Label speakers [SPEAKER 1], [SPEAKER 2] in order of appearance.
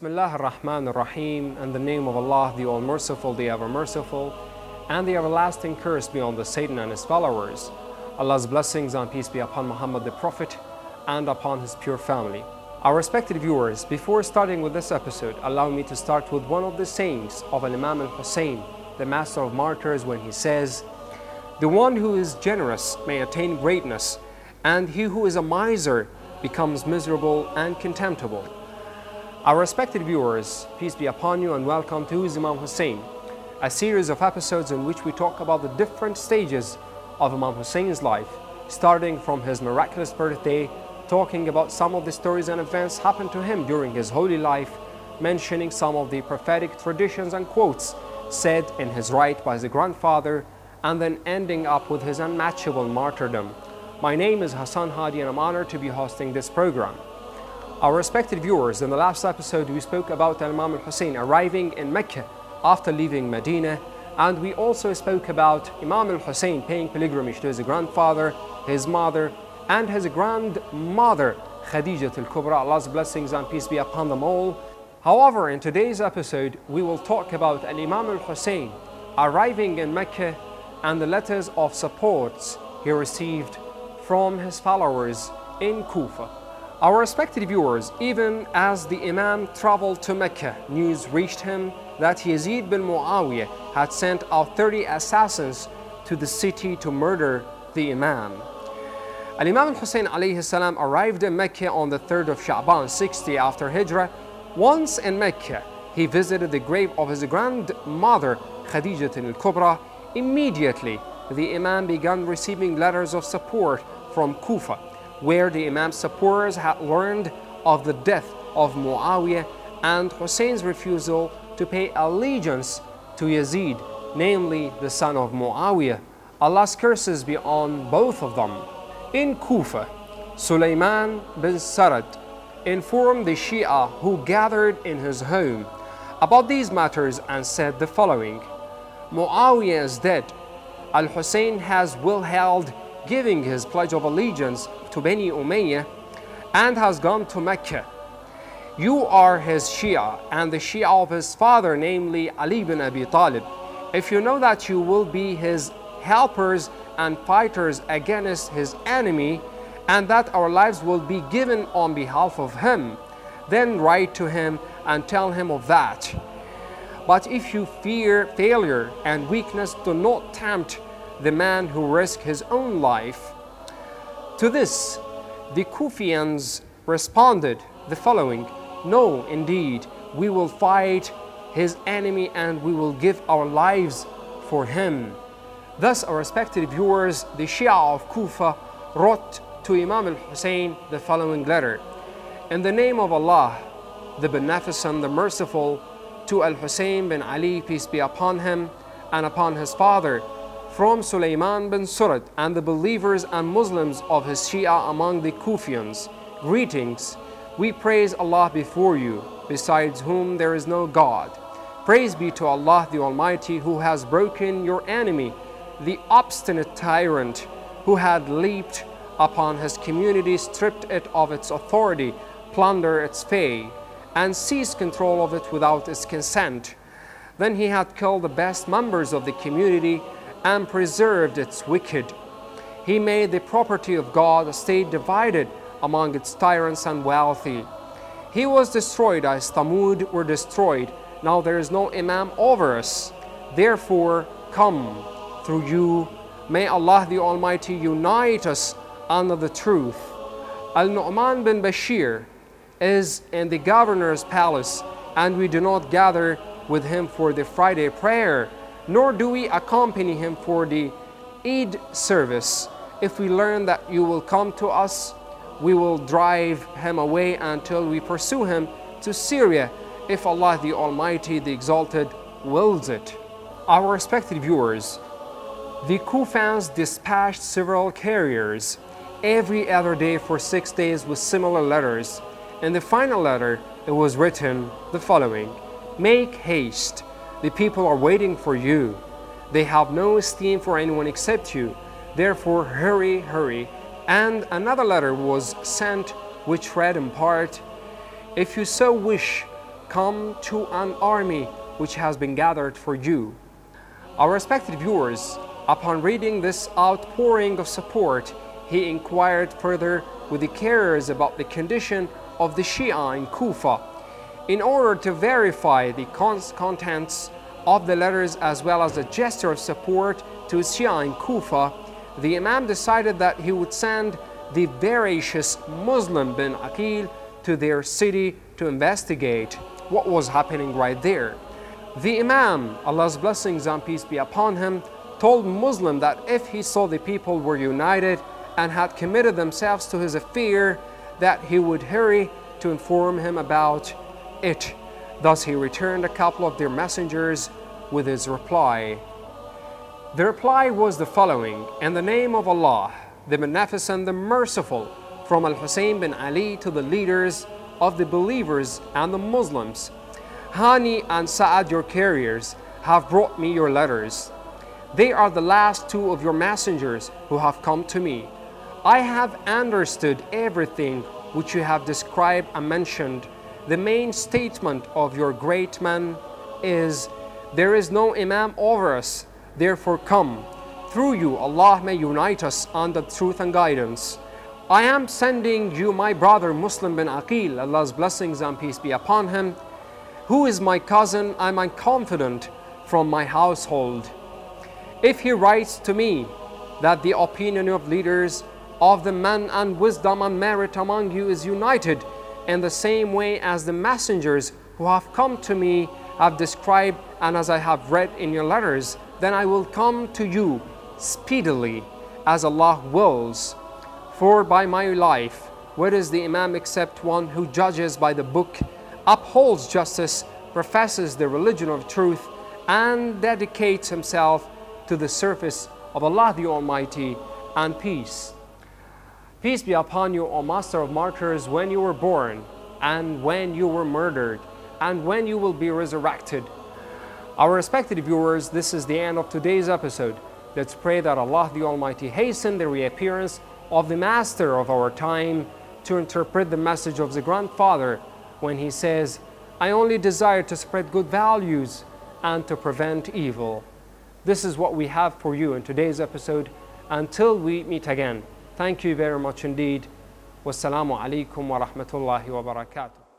[SPEAKER 1] Bismillah ar-Rahman ar-Rahim, in the name of Allah, the All-Merciful, the Ever-Merciful, and the everlasting curse be on the Satan and his followers. Allah's blessings and peace be upon Muhammad the Prophet and upon his pure family. Our respected viewers, before starting with this episode, allow me to start with one of the sayings of Imam al-Hussein, the master of martyrs, when he says, The one who is generous may attain greatness, and he who is a miser becomes miserable and contemptible. Our respected viewers, peace be upon you and welcome to Who's Imam Hussein, a series of episodes in which we talk about the different stages of Imam Hussein's life, starting from his miraculous birthday, talking about some of the stories and events happened to him during his holy life, mentioning some of the prophetic traditions and quotes said in his right by his grandfather, and then ending up with his unmatchable martyrdom. My name is Hassan Hadi and I'm honored to be hosting this program. Our respected viewers, in the last episode we spoke about Imam al-Hussein arriving in Mecca after leaving Medina and we also spoke about Imam al-Hussein paying pilgrimage to his grandfather, his mother and his grandmother Khadija al-Kubra, Allah's blessings and peace be upon them all. However, in today's episode we will talk about Imam al-Hussein arriving in Mecca and the letters of support he received from his followers in Kufa. Our respected viewers, even as the Imam traveled to Mecca, news reached him that Yazid bin Muawiyah had sent out 30 assassins to the city to murder the Imam. Al-Imam al-Hussein salam arrived in Mecca on the 3rd of Sha'ban, 60 after Hijrah. Once in Mecca, he visited the grave of his grandmother Khadijah al-Kubra. Immediately, the Imam began receiving letters of support from Kufa where the Imam's supporters had learned of the death of Muawiyah and Hussein's refusal to pay allegiance to Yazid, namely the son of Muawiyah. Allah's curses be on both of them. In Kufa, Sulaiman bin Sarad informed the Shia who gathered in his home about these matters and said the following Muawiyah is dead. Al Hussein has withheld giving his pledge of allegiance to Bani Umayyah and has gone to Mecca. You are his Shia and the Shia of his father, namely Ali bin Abi Talib. If you know that you will be his helpers and fighters against his enemy, and that our lives will be given on behalf of him, then write to him and tell him of that. But if you fear failure and weakness, do not tempt the man who risked his own life to this, the Kufians responded the following No, indeed, we will fight his enemy and we will give our lives for him. Thus, our respected viewers, the Shia of Kufa wrote to Imam al Hussein the following letter In the name of Allah, the Beneficent, the Merciful, to Al Hussein bin Ali, peace be upon him, and upon his father from Sulaiman bin Surad and the believers and Muslims of his Shia among the Kufians. Greetings. We praise Allah before you, besides whom there is no God. Praise be to Allah the Almighty who has broken your enemy, the obstinate tyrant who had leaped upon his community, stripped it of its authority, plundered its pay, and seized control of it without its consent. Then he had killed the best members of the community and preserved its wicked. He made the property of God a state divided among its tyrants and wealthy. He was destroyed as Thamud were destroyed. Now there is no Imam over us. Therefore, come through you. May Allah the Almighty unite us under the truth. Al Nu'man bin Bashir is in the governor's palace, and we do not gather with him for the Friday prayer nor do we accompany him for the Eid service. If we learn that you will come to us, we will drive him away until we pursue him to Syria, if Allah the Almighty, the Exalted, wills it. Our respected viewers, the Kufans dispatched several carriers every other day for six days with similar letters. In the final letter, it was written the following Make haste the people are waiting for you. They have no esteem for anyone except you. Therefore, hurry, hurry. And another letter was sent which read in part If you so wish, come to an army which has been gathered for you. Our respected viewers, upon reading this outpouring of support, he inquired further with the carriers about the condition of the Shia in Kufa in order to verify the contents of the letters as well as a gesture of support to Shia in Kufa, the Imam decided that he would send the veracious Muslim bin Aqil to their city to investigate what was happening right there. The Imam, Allah's blessings and peace be upon him, told Muslim that if he saw the people were united and had committed themselves to his affair, that he would hurry to inform him about it. Thus he returned a couple of their messengers with his reply. The reply was the following, In the name of Allah, the Beneficent, the Merciful, from Al-Hussein bin Ali to the leaders of the believers and the Muslims. Hani and Sa'ad, your carriers, have brought me your letters. They are the last two of your messengers who have come to me. I have understood everything which you have described and mentioned. The main statement of your great man is, There is no Imam over us, therefore come. Through you, Allah may unite us under truth and guidance. I am sending you my brother Muslim bin Aqil, Allah's blessings and peace be upon him, who is my cousin, I am confident from my household. If he writes to me that the opinion of leaders of the men and wisdom and merit among you is united in the same way as the messengers who have come to me have described and as I have read in your letters, then I will come to you speedily as Allah wills. For by my life, where is the Imam except one who judges by the book, upholds justice, professes the religion of truth, and dedicates himself to the service of Allah the Almighty and peace. Peace be upon you, O Master of Martyrs, when you were born, and when you were murdered, and when you will be resurrected. Our respected viewers, this is the end of today's episode. Let's pray that Allah the Almighty hasten the reappearance of the master of our time to interpret the message of the grandfather when he says, I only desire to spread good values and to prevent evil. This is what we have for you in today's episode. Until we meet again, thank you very much indeed. Wassalamu alaikum wa rahmatullahi wa barakatuh.